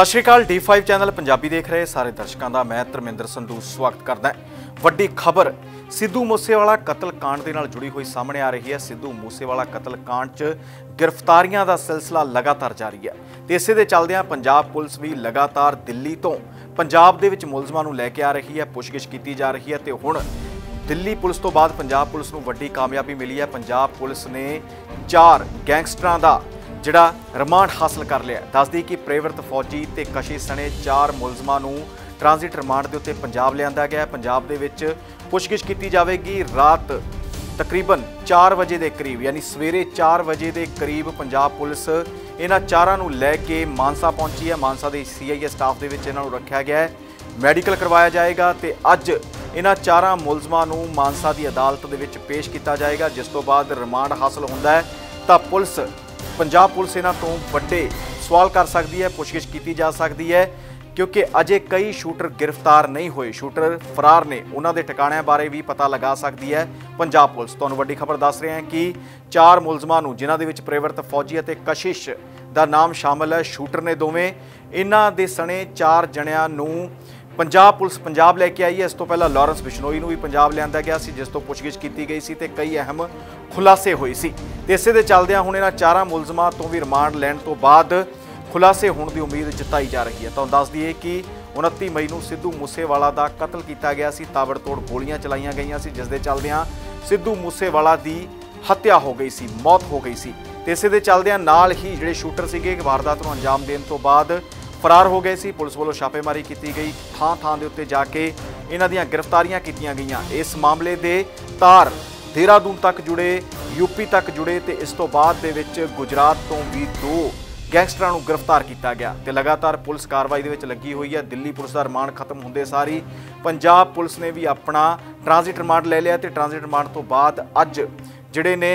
ਸਤਿ ਸ਼੍ਰੀ ਅਕਾਲ, D5 channel Punjabi ਦੇਖ ਰਹੇ ਸਾਰੇ ਦਰਸ਼ਕਾਂ ਦਾ, ਮੈਂ ਧਰਮਿੰਦਰ ਸੰਧੂ ਸਵਾਗਤ ਕਰਦਾ ਵੱਡੀ ਖਬਰ, ਸਿੱਧੂ ਮੂਸੇਵਾਲਾ ਕਤਲ ਕਾਂਡ ਦੇ ਨਾਲ ਜੁੜੀ ਹੋਈ ਸਾਹਮਣੇ ਆ ਰਹੀ ਹੈ। ਸਿੱਧੂ ਮੂਸੇਵਾਲਾ ਕਤਲ ਕਾਂਡ 'ਚ ਗ੍ਰਿਫਤਾਰੀਆਂ ਦਾ ਸਿਲਸਿਲਾ ਲਗਾਤਾਰ ਜਾਰੀ ਹੈ। ਤੇ ਇਸੇ ਦੇ ਚੱਲਦਿਆਂ ਪੰਜਾਬ ਪੁਲਿਸ ਵੀ ਲਗਾਤਾਰ ਦਿੱਲੀ ਤੋਂ ਪੰਜਾਬ ਦੇ ਵਿੱਚ ਮੁਲਜ਼ਮਾਂ ਨੂੰ ਲੈ ਕੇ ਆ ਰਹੀ ਹੈ, ਪੁੱਛਗਿੱਛ ਕੀਤੀ ਜਾ ਰਹੀ ਹੈ ਤੇ ਹੁਣ ਦਿੱਲੀ ਪੁਲਿਸ ਤੋਂ ਬਾਅਦ ਪੰਜਾਬ ਪੁਲਿਸ ਨੂੰ ਵੱਡੀ ਕਾਮਯਾਬੀ ਮਿਲੀ ਹੈ। ਪੰਜਾਬ ਪੁਲਿਸ ਨੇ ਚਾਰ ਗੈਂਗਸਟਰਾਂ ਦਾ ਜਿਹੜਾ ਰਿਮਾਂਡ ਹਾਸਲ ਕਰ ਲਿਆ ਦੱਸਦੀ ਕਿ ਪ੍ਰੇਵਰਤ ਫੌਜੀ ਤੇ ਕਸ਼ਿਸ਼ ਸਣੇ ਚਾਰ ਮੁਲਜ਼ਮਾਂ ਨੂੰ ਟ੍ਰਾਂਜ਼ਿਟ ਰਿਮਾਂਡ ਦੇ ਉੱਤੇ ਪੰਜਾਬ ਲਿਆਂਦਾ ਗਿਆ ਪੰਜਾਬ ਦੇ ਵਿੱਚ ਪੁੱਛਗਿੱਛ ਕੀਤੀ ਜਾਵੇਗੀ। ਰਾਤ ਤਕਰੀਬਨ 4 ਵਜੇ ਦੇ ਕਰੀਬ, ਯਾਨੀ ਸਵੇਰੇ 4 ਵਜੇ ਦੇ ਕਰੀਬ ਪੰਜਾਬ ਪੁਲਿਸ ਇਹਨਾਂ ਚਾਰਾਂ ਨੂੰ ਲੈ ਕੇ ਮਾਨਸਾ ਪਹੁੰਚੀ ਹੈ। ਮਾਨਸਾ ਦੇ ਸੀਆਈਏ ਸਟਾਫ ਦੇ ਵਿੱਚ ਇਹਨਾਂ ਨੂੰ ਰੱਖਿਆ ਗਿਆ ਹੈ। ਮੈਡੀਕਲ ਕਰਵਾਇਆ ਜਾਏਗਾ ਤੇ ਅੱਜ ਇਹਨਾਂ ਚਾਰਾਂ ਮੁਲਜ਼ਮਾਂ ਨੂੰ ਮਾਨਸਾ ਦੀ ਅਦਾਲਤ ਦੇ ਵਿੱਚ ਪੇਸ਼ ਕੀਤਾ ਜਾਏਗਾ, ਜਿਸ ਤੋਂ ਬਾਅਦ ਰਿਮਾਂਡ ਹਾਸਲ ਹੁੰਦਾ ਹੈ। ਤਾਂ ਪੁਲਿਸ ਪੰਜਾਬ ਪੁਲਿਸ ਇਹਨਾਂ ਤੋਂ ਵੱਡੇ ਸਵਾਲ ਕਰ ਸਕਦੀ ਹੈ, ਪੁੱਛਗਿੱਛ ਕੀਤੀ ਜਾ ਸਕਦੀ ਹੈ, ਕਿਉਂਕਿ ਅਜੇ ਕਈ ਸ਼ੂਟਰ ਗ੍ਰਿਫਤਾਰ ਨਹੀਂ ਹੋਏ। ਸ਼ੂਟਰ ਫਰਾਰ ਨੇ, ਉਹਨਾਂ ਦੇ ਟਿਕਾਣਿਆਂ ਬਾਰੇ ਵੀ ਪਤਾ ਲਗਾ ਸਕਦੀ ਹੈ ਪੰਜਾਬ ਪੁਲਿਸ। ਤੁਹਾਨੂੰ ਵੱਡੀ ਖਬਰ ਦੱਸ ਰਹੇ ਹਾਂ ਕਿ ਚਾਰ ਮੁਲਜ਼ਮਾਂ ਨੂੰ, ਜਿਨ੍ਹਾਂ ਦੇ ਵਿੱਚ ਪ੍ਰੇਵਰਤ ਫੌਜੀ ਅਤੇ ਕਸ਼ਿਸ਼ ਦਾ ਨਾਮ ਸ਼ਾਮਲ ਹੈ, ਸ਼ੂਟਰ ਨੇ ਦੋਵੇਂ। ਇਹਨਾਂ ਦੇ ਸਣੇ ਚਾਰ ਜਣਿਆਂ ਨੂੰ ਪੰਜਾਬ ਪੁਲਿਸ ਪੰਜਾਬ ਲੈ ਕੇ ਆਈ ਹੈ। ਇਸ ਤੋਂ ਪਹਿਲਾਂ ਲਾਰੈਂਸ ਬਿਸ਼ਨੋਈ ਨੂੰ ਵੀ ਪੰਜਾਬ ਲਿਆਂਦਾ ਗਿਆ ਸੀ, ਜਿਸ ਤੋਂ ਪੁੱਛਗਿੱਛ ਕੀਤੀ ਗਈ ਸੀ ਤੇ ਕਈ ਅਹਿਮ ਖੁਲਾਸੇ ਹੋਏ ਸੀ। ਤੇ ਇਸੇ ਦੇ ਚੱਲਦਿਆਂ ਹੁਣ ਇਹਨਾਂ ਚਾਰਾਂ ਮੁਲਜ਼ਮਾਂ ਤੋਂ ਵੀ ਰਿਮਾਂਡ ਲੈਣ ਤੋਂ ਬਾਅਦ ਖੁਲਾਸੇ ਹੋਣ ਦੀ ਉਮੀਦ ਜਤਾਈ ਜਾ ਰਹੀ ਹੈ। ਤੁਹਾਨੂੰ ਦੱਸ ਦਈਏ ਕਿ 29 ਮਈ ਨੂੰ ਸਿੱਧੂ ਮੂਸੇਵਾਲਾ ਦਾ ਕਤਲ ਕੀਤਾ ਗਿਆ ਸੀ, ਤਾਬੜਤੋੜ ਗੋਲੀਆਂ ਚਲਾਈਆਂ ਗਈਆਂ ਸੀ, ਜਿਸ ਦੇ ਚੱਲਦਿਆਂ ਸਿੱਧੂ ਮੂਸੇਵਾਲਾ ਦੀ ਹੱਤਿਆ ਹੋ ਗਈ ਸੀ, ਮੌਤ ਹੋ ਗਈ ਸੀ। ਤੇ ਇਸੇ ਦੇ ਚੱਲਦਿਆਂ ਨਾਲ ਹੀ ਜਿਹੜੇ ਸ਼ੂਟਰ ਸੀਗੇ ਵਾਰਦਾਤ ਨੂੰ ਅੰਜਾਮ ਦੇਣ ਤੋਂ ਬਾਅਦ ਫਰਾਰ ਹੋ ਗਏ ਸੀ। ਪੁਲਿਸ ਵੱਲੋਂ ਛਾਪੇਮਾਰੀ ਕੀਤੀ ਗਈ। ਥਾਂ ਥਾਂ ਦੇ ਉੱਤੇ ਜਾ ਕੇ ਇਹਨਾਂ ਦੀਆਂ ਗ੍ਰਿਫਤਾਰੀਆਂ ਕੀਤੀਆਂ ਗਈਆਂ। ਇਸ ਮਾਮਲੇ ਦੇ ਤਾਰ ਦੇਹਰਾਦੂਨ ਤੱਕ ਜੁੜੇ ਯੂਪੀ ਤੱਕ ਜੁੜੇ ਤੇ ਇਸ ਤੋਂ ਬਾਅਦ ਦੇ ਵਿੱਚ ਗੁਜਰਾਤ ਤੋਂ ਵੀ ਦੋ ਗੈਂਗਸਟਰਾਂ ਨੂੰ ਗ੍ਰਿਫਤਾਰ ਕੀਤਾ ਗਿਆ ਤੇ ਲਗਾਤਾਰ ਪੁਲਿਸ ਕਾਰਵਾਈ ਦੇ ਵਿੱਚ ਲੱਗੀ ਹੋਈ ਹੈ। ਦਿੱਲੀ ਪੁਲਿਸ ਦਾ ਰਿਮਾਂਡ ਖਤਮ ਹੁੰਦੇ ਸਾਰੀ ਪੰਜਾਬ ਪੁਲਿਸ ਨੇ ਵੀ ਆਪਣਾ ਟ੍ਰਾਂਜ਼ਿਟ ਰਿਮਾਂਡ ਲੈ ਲਿਆ ਤੇ ਟ੍ਰਾਂਜ਼ਿਟ ਰਿਮਾਂਡ ਤੋਂ ਬਾਅਦ ਅੱਜ ਜਿਹੜੇ ਨੇ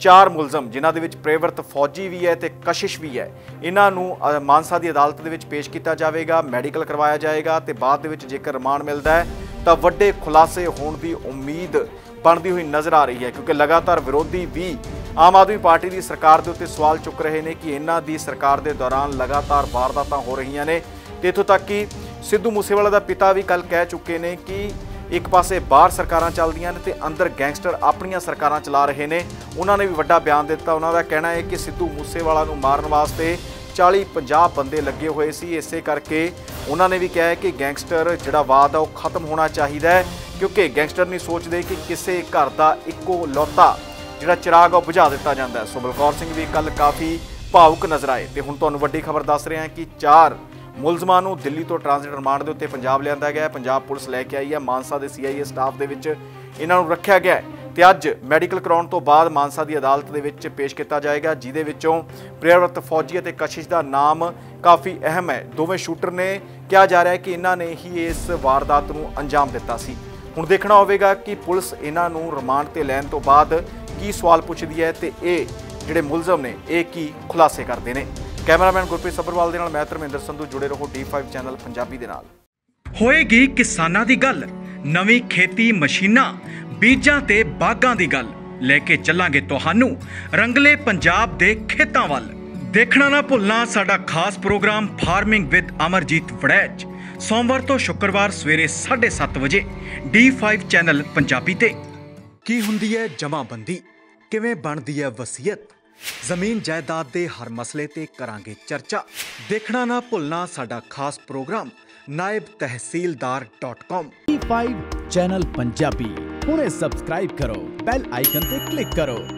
ਚਾਰ ਮੁਲਜ਼ਮ, ਜਿਨ੍ਹਾਂ ਦੇ ਵਿੱਚ ਪ੍ਰੇਵਰਤ ਫੌਜੀ ਵੀ ਹੈ ਤੇ ਕਸ਼ਿਸ਼ ਵੀ ਹੈ, ਇਹਨਾਂ ਨੂੰ ਮਾਨਸਾ ਦੀ ਅਦਾਲਤ ਦੇ ਵਿੱਚ ਪੇਸ਼ ਕੀਤਾ ਜਾਵੇਗਾ, ਮੈਡੀਕਲ ਕਰਵਾਇਆ ਜਾਏਗਾ ਤੇ ਬਾਅਦ ਦੇ ਵਿੱਚ ਜੇਕਰ ਰਿਮਾਂਡ ਮਿਲਦਾ ਹੈ, ਤਾਂ ਵੱਡੇ ਖੁਲਾਸੇ ਹੋਣ ਦੀ ਉਮੀਦ ਬਣਦੀ ਹੋਈ ਨਜ਼ਰ ਆ ਰਹੀ ਹੈ, ਕਿਉਂਕਿ ਲਗਾਤਾਰ ਵਿਰੋਧੀ ਵੀ ਆਮ ਆਦਮੀ ਪਾਰਟੀ ਦੀ ਸਰਕਾਰ ਦੇ ਉੱਤੇ ਸਵਾਲ ਚੁੱਕ ਰਹੇ ਨੇ ਕਿ ਇਹਨਾਂ ਦੀ ਸਰਕਾਰ ਦੇ ਦੌਰਾਨ ਲਗਾਤਾਰ ਵਾਰਦਾਤਾਂ ਹੋ ਰਹੀਆਂ ਨੇ ਤੇ ਇੱਥੋਂ ਤੱਕ ਕਿ ਸਿੱਧੂ ਮੂਸੇਵਾਲਾ ਦਾ ਪਿਤਾ ਵੀ ਕੱਲ ਕਹਿ ਚੁੱਕੇ ਨੇ ਕਿ ਇੱਕ ਪਾਸੇ ਬਾਹਰ ਸਰਕਾਰਾਂ ਚੱਲਦੀਆਂ ਨੇ ਤੇ ਅੰਦਰ ਗੈਂਗਸਟਰ ਆਪਣੀਆਂ ਸਰਕਾਰਾਂ ਚਲਾ ਰਹੇ ਨੇ। ਉਹਨਾਂ ਨੇ ਵੀ ਵੱਡਾ ਬਿਆਨ ਦਿੱਤਾ। ਉਹਨਾਂ ਦਾ ਕਹਿਣਾ ਹੈ ਕਿ ਸਿੱਧੂ ਮੂਸੇਵਾਲਾ ਨੂੰ ਮਾਰਨ ਵਾਸਤੇ 40 50 ਬੰਦੇ ਲੱਗੇ ਹੋਏ ਸੀ। ਇਸੇ ਕਰਕੇ ਉਹਨਾਂ ਨੇ ਵੀ ਕਿਹਾ ਕਿ ਗੈਂਗਸਟਰ ਜਿਹੜਾ ਵਾਦ ਆ ਉਹ ਖਤਮ ਹੋਣਾ ਚਾਹੀਦਾ ਹੈ, ਕਿਉਂਕਿ ਗੈਂਗਸਟਰ ਨਹੀਂ ਸੋਚਦੇ ਕਿ ਕਿਸੇ ਘਰ ਦਾ ਇੱਕੋ ਲੌਤਾ ਜਿਹੜਾ ਚਿਰਾਗ ਆ ਉਹ ਬੁਝਾ ਦਿੱਤਾ ਜਾਂਦਾ ਹੈ। ਸੋ ਬਲਕੌਰ ਸਿੰਘ ਵੀ ਕੱਲ ਕਾਫੀ ਭਾਵੁਕ ਨਜ਼ਰ ਆਏ ਤੇ ਹੁਣ ਤੁਹਾਨੂੰ ਵੱਡੀ ਖਬਰ ਦੱਸ ਰਹੇ ਹਾਂ ਕਿ ਚਾਰ ਮੁਲਜ਼ਮਾਂ ਨੂੰ ਦਿੱਲੀ ਤੋਂ ਟ੍ਰਾਂਜ਼ਿਟ ਰਿਮਾਂਡ ਦੇ ਉੱਤੇ ਪੰਜਾਬ ਲਿਆਂਦਾ ਗਿਆ ਹੈ। ਪੰਜਾਬ ਪੁਲਿਸ ਲੈ ਕੇ ਆਈ ਹੈ। ਮਾਨਸਾ ਦੇ ਸੀਆਈਏ ਸਟਾਫ ਦੇ ਵਿੱਚ ਇਹਨਾਂ ਨੂੰ ਰੱਖਿਆ ਗਿਆ ਹੈ। ਤੇ ਅੱਜ ਮੈਡੀਕਲ ਕਰਾਉਣ ਤੋਂ ਬਾਅਦ ਮਾਨਸਾ ਦੀ ਅਦਾਲਤ ਦੇ ਵਿੱਚ ਪੇਸ਼ ਕੀਤਾ ਜਾਏਗਾ, ਜਿਹਦੇ ਵਿੱਚੋਂ ਪ੍ਰੇਰਵਤ ਫੌਜੀ ਅਤੇ ਕਸ਼ਿਸ਼ ਦਾ ਨਾਮ ਕਾਫੀ ਅਹਿਮ ਹੈ। ਦੋਵੇਂ ਸ਼ੂਟਰ ਨੇ ਕਿਹਾ ਜਾ ਰਿਹਾ ਹੈ ਕਿ ਇਹਨਾਂ ਨੇ ਹੀ ਇਸ ਵਾਰਦਾਤ ਨੂੰ ਅੰਜਾਮ ਦਿੱਤਾ ਸੀ। ਹੁਣ ਦੇਖਣਾ ਹੋਵੇਗਾ ਕਿ ਪੁਲਿਸ ਇਹਨਾਂ ਨੂੰ ਰਿਮਾਂਡ ਤੇ ਲੈਣ ਤੋਂ ਬਾਅਦ ਕੀ ਸਵਾਲ ਪੁੱਛਦੀ ਹੈ ਤੇ ਇਹ ਜਿਹੜੇ ਮੁਲਜ਼ਮ ਨੇ, ਇਹ ਕੀ ਖੁਲਾਸੇ ਕਰਦੇ ਨੇ। ਕੈਮਰਾਮੈਨ ਗੁਰਪ੍ਰੀਤ ਸੱਭਰਵਾਲ ਦੇ ਨਾਲ ਮੈਂ ਧਰਮਿੰਦਰ ਸੰਧੂ ਜੁੜੇ ਰਹੋ D5 ਚੈਨਲ ਪੰਜਾਬੀ ਦੇ ਨਾਲ। ਹੋਏਗੀ ਕਿਸਾਨਾਂ ਦੀ ਗੱਲ ਨਵੀਂ ਖੇਤੀ ਮਸ਼ੀਨਾਂ ਬੀਜਾਂ ਤੇ ਬਾਗਾਂ ਦੀ ਗੱਲ। ਲੈ ਕੇ ਚੱਲਾਂਗੇ ਤੁਹਾਨੂੰ ਰੰਗਲੇ ਪੰਜਾਬ ਦੇ ਖੇਤਾਂ ਵੱਲ। ਦੇਖਣਾ ਨਾ ਭੁੱਲਣਾ ਸਾਡਾ ਖਾਸ programme farming with Amarjeet Warraich. ਸੋਮਵਾਰ ਤੋਂ ਸ਼ੁੱਕਰਵਾਰ ਸਵੇਰੇ 7:30 ਵਜੇ D5 ਚੈਨਲ ਪੰਜਾਬੀ ਤੇ। ਕੀ ਹੁੰਦੀ ਹੈ ਜਮਾਬੰਦੀ? ਕਿਵੇਂ ਬਣਦੀ ਹੈ ਵਸੀਅਤ? ਜ਼ਮੀਨ ਜਾਇਦਾਦ ਦੇ ਹਰ ਮਸਲੇ ਤੇ ਕਰਾਂਗੇ ਚਰਚਾ। ਦੇਖਣਾ ਨਾ ਭੁੱਲਣਾ ਸਾਡਾ ਖਾਸ ਪ੍ਰੋਗਰਾਮ naibtehsildar.com 5 ਚੈਨਲ ਪੰਜਾਬੀ, ਹੁਣੇ ਸਬਸਕ੍ਰਾਈਬ ਕਰੋ ਬੈਲ ਆਈਕਨ ਤੇ ਕਲਿੱਕ ਕਰੋ।